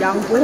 阳光。